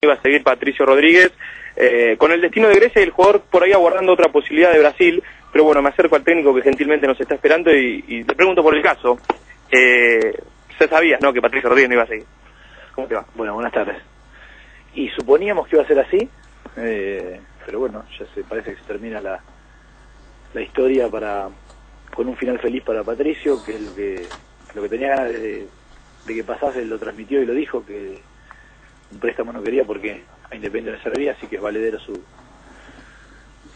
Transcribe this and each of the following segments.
iba a seguir Patricio Rodríguez. Eh, con el destino de Grecia y el jugador por ahí aguardando otra posibilidad de Brasil. Pero bueno, me acerco al técnico que gentilmente nos está esperando y, te pregunto por el caso. Eh, ya sabías, ¿no?, que Patricio Rodríguez no iba a seguir. ¿Cómo te va? Bueno, buenas tardes. Y suponíamos que iba a ser así, eh, pero bueno, ya se parece que se termina la, la historia para con un final feliz para Patricio, que es lo que lo que tenía ganas de, de que pasase, lo transmitió y lo dijo, que un préstamo no quería porque a Independiente le servía, así que es valedero su,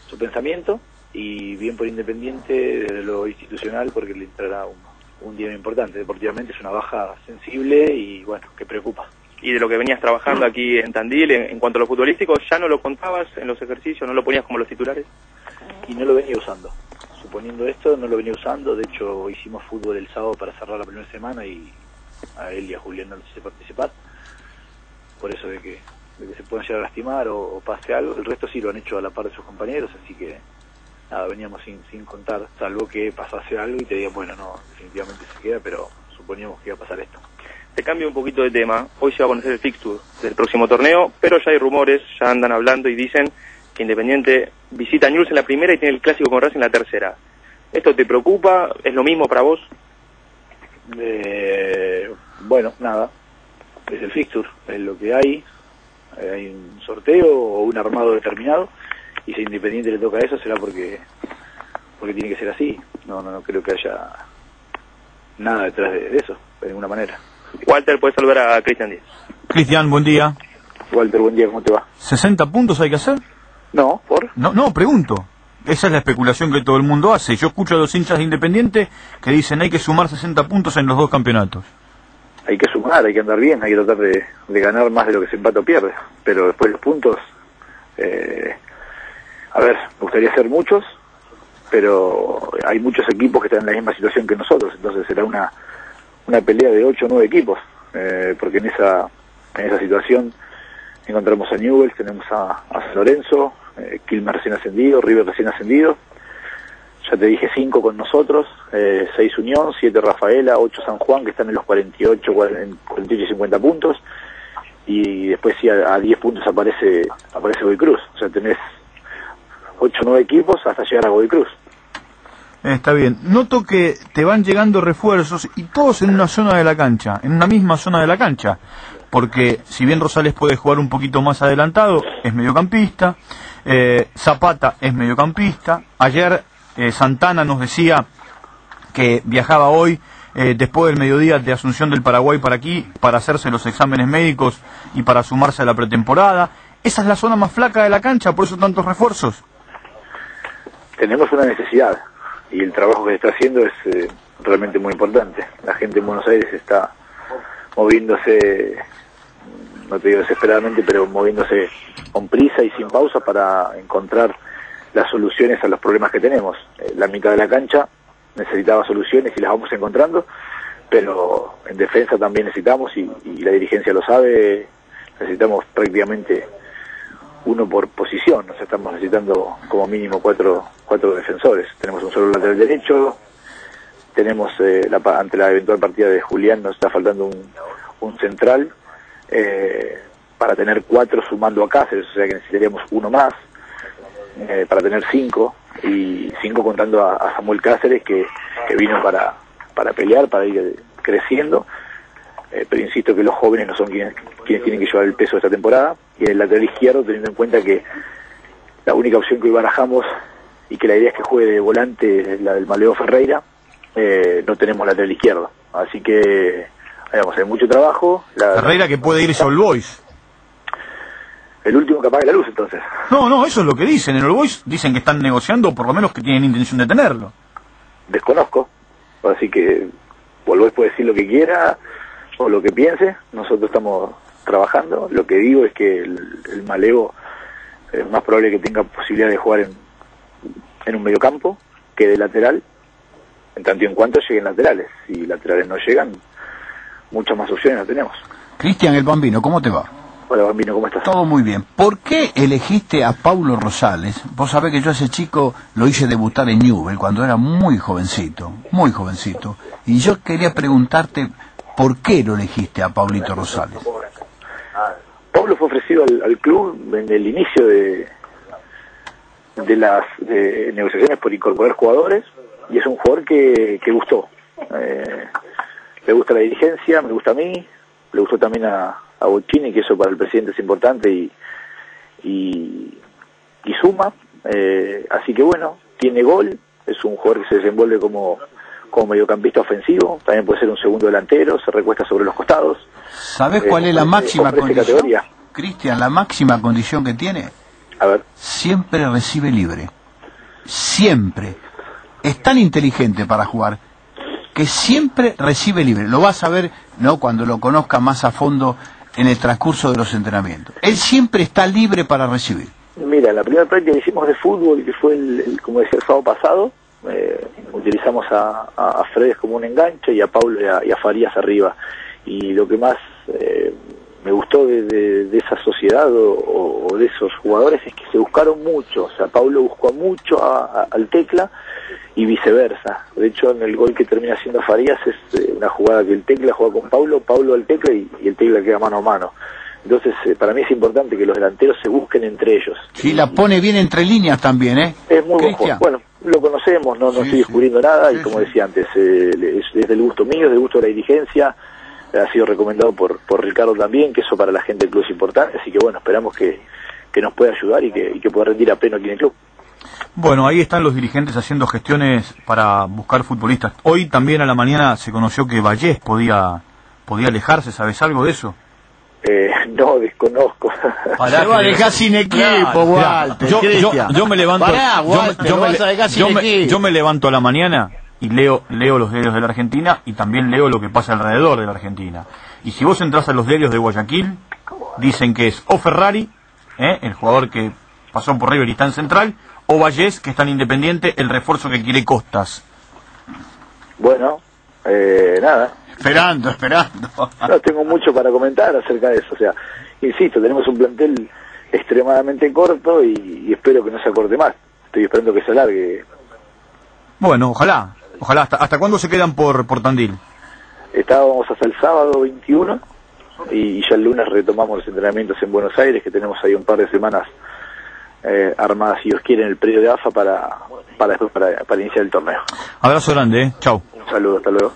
su pensamiento y bien por Independiente desde lo institucional porque le entrará un, un día importante. Deportivamente es una baja sensible y bueno, que preocupa. Y de lo que venías trabajando aquí en Tandil, en, en cuanto a lo futbolístico, ¿ya no lo contabas en los ejercicios, no lo ponías como los titulares? Y no lo venía usando. Suponiendo esto, no lo venía usando. De hecho, hicimos fútbol el sábado para cerrar la primera semana y a él y a Julián no les hice participar. Por eso de que, de que se puedan llegar a lastimar o, o pase algo. El resto sí lo han hecho a la par de sus compañeros, así que nada, veníamos sin, sin contar, salvo que pasase algo y te digan, bueno, no, definitivamente se queda, pero suponíamos que iba a pasar esto. Te cambio un poquito de tema. Hoy se va a conocer el fixture del próximo torneo, pero ya hay rumores, ya andan hablando y dicen que Independiente visita a Newell's en la primera y tiene el clásico con Racing en la tercera. ¿Esto te preocupa? ¿Es lo mismo para vos? Eh, bueno, nada, es el fixture, es lo que hay. Eh, hay un sorteo o un armado determinado y si Independiente le toca eso será porque porque tiene que ser así. No, no, no creo que haya nada detrás de, de eso, de ninguna manera. Walter puede saludar a Cristian Díaz. Cristian, buen día. Walter, buen día, ¿cómo te va? ¿60 puntos hay que hacer? No, ¿por? No, no, pregunto. Esa es la especulación que todo el mundo hace. Yo escucho a los hinchas de Independiente que dicen hay que sumar 60 puntos en los dos campeonatos. Hay que sumar, hay que andar bien, hay que tratar de, de ganar más de lo que se empata o pierde. Pero después los puntos, eh, a ver, me gustaría hacer muchos, pero hay muchos equipos que están en la misma situación que nosotros, entonces será una, una pelea de 8 o 9 equipos, eh, porque en esa, en esa situación encontramos a Newell's, tenemos a, a San Lorenzo, eh, recién ascendido, River recién ascendido, ya te dije 5 con nosotros, 6 eh, Unión, 7 Rafaela, 8 San Juan, que están en los 48, 48 y 50 puntos, y después sí a, a 10 puntos aparece aparece Goy Cruz, o sea tenés 8 o 9 equipos hasta llegar a Goy Cruz. Está bien. Noto que te van llegando refuerzos y todos en una zona de la cancha, en una misma zona de la cancha. Porque si bien Rosales puede jugar un poquito más adelantado, es mediocampista. Eh, Zapata es mediocampista. Ayer eh, Santana nos decía que viajaba hoy eh, después del mediodía de Asunción del Paraguay para aquí para hacerse los exámenes médicos y para sumarse a la pretemporada. Esa es la zona más flaca de la cancha, por eso tantos refuerzos. Tenemos una necesidad y el trabajo que se está haciendo es eh, realmente muy importante. La gente en Buenos Aires está moviéndose, no te digo desesperadamente, pero moviéndose con prisa y sin pausa para encontrar las soluciones a los problemas que tenemos. Eh, la mitad de la cancha necesitaba soluciones y las vamos encontrando, pero en defensa también necesitamos, y, la dirigencia lo sabe, necesitamos prácticamente uno por posición, sea, estamos necesitando como mínimo cuatro, cuatro defensores. Tenemos un solo lateral derecho, tenemos eh, la, ante la eventual partida de Julián nos está faltando un, un central eh, para tener cuatro sumando a Cáceres, o sea que necesitaríamos uno más eh, para tener cinco y cinco contando a, Samuel Cáceres que, que vino para, para pelear, para ir creciendo. Eh, pero insisto que los jóvenes no son quienes, quienes tienen que llevar el peso de esta temporada. Y el lateral izquierdo teniendo en cuenta que la única opción que hoy barajamos y que la idea es que juegue de volante es la del Maleo Ferreira eh, no tenemos lateral izquierdo. Así que vamos, hay mucho trabajo la, Ferreira que puede irse a All Boys el último que apague la luz entonces no, no, eso es lo que dicen en Boys dicen que están negociando o por lo menos que tienen intención de tenerlo desconozco así que Boys puede decir lo que quiera o lo que piense, nosotros estamos trabajando. Lo que digo es que el, el Malevo es más probable que tenga posibilidad de jugar en, en un mediocampo que de lateral, en tanto y en cuanto lleguen laterales. Si laterales no llegan, muchas más opciones no tenemos. Cristian el Bambino, ¿cómo te va? Hola Bambino, ¿cómo estás? Todo muy bien. ¿Por qué elegiste a Paulo Rosales? Vos sabés que yo a ese chico lo hice debutar en Newell cuando era muy jovencito, muy jovencito. Y yo quería preguntarte ¿Por qué lo elegiste a Paulito Rosales? Pablo fue ofrecido al, al club en el inicio de, de las eh, negociaciones por incorporar jugadores y es un jugador que, que gustó. Eh, le gusta la dirigencia, me gusta a mí, le gustó también a, a Bocchini, que eso para el presidente es importante y, y, y suma. Eh, así que bueno, tiene gol, es un jugador que se desenvuelve como, como mediocampista ofensivo, también puede ser un segundo delantero, se recuesta sobre los costados. ¿Sabes Eh, cuál es la ofrece- máxima condición? Cristian, la máxima condición que tiene, A ver, siempre recibe libre. Siempre. Es tan inteligente para jugar que siempre recibe libre. Lo vas a ver, ¿no? Cuando lo conozca más a fondo en el transcurso de los entrenamientos. Él siempre está libre para recibir. Mira, la primera práctica que hicimos de fútbol, que fue, el, como decía, el sábado pasado, eh, utilizamos a, a, Fredes como un enganche y a Pablo y a, Farías arriba. Y lo que más eh, me gustó de, de- esa sociedad o, de esos jugadores es que se buscaron mucho. O sea, Pablo buscó mucho al Tecla y viceversa. De hecho, en el gol que termina haciendo Farías es una jugada que el Tecla juega con Pablo, Pablo al Tecla y, y el Tecla queda mano a mano. Entonces, eh, para mí es importante que los delanteros se busquen entre ellos. Sí, la pone bien entre líneas también, ¿eh? Es muy Cristian. Bueno, lo conocemos, no, no Sí, estoy sí. descubriendo nada Sí, y como decía antes, eh, es, es del gusto mío, es del gusto de la dirigencia, ha sido recomendado por, por Ricardo también, que eso para la gente del club es importante, así que bueno, esperamos que, que nos pueda ayudar y que, y que pueda rendir a pleno aquí en el club. Bueno, ahí están los dirigentes haciendo gestiones para buscar futbolistas. Hoy también a la mañana se conoció que Vallés podía, podía alejarse, ¿sabes algo de eso? Eh, no, desconozco. Se va a dejar sin equipo, Claro, Walter. yo, yo, Cristian. yo me levanto Pará, yo- Walter, yo, lo me, vas a dejar sin yo me- equipo. yo me levanto a la mañana y leo leo los diarios de la Argentina y también leo lo que pasa alrededor de la Argentina. Y si vos entras a los diarios de Guayaquil, dicen que es o Ferrari, ¿eh? el jugador que pasó por River y está en Central, o Vallés, que está en Independiente, el refuerzo que quiere Costas. bueno, eh, nada, Esperando, esperando. no tengo mucho para comentar acerca de eso. O sea, insisto, tenemos un plantel extremadamente corto y, y espero que no se acorte más. Estoy esperando que se alargue. Bueno, ojalá, ojalá. ¿Hasta, hasta cuándo se quedan por, por Tandil? Estábamos hasta el sábado 21 y ya el lunes retomamos los entrenamientos en Buenos Aires, que tenemos ahí un par de semanas eh, armadas, si Dios quiere, en el predio de AFA para, para después para, para iniciar el torneo. Abrazo grande, ¿eh? Chau. Un saludo, hasta luego.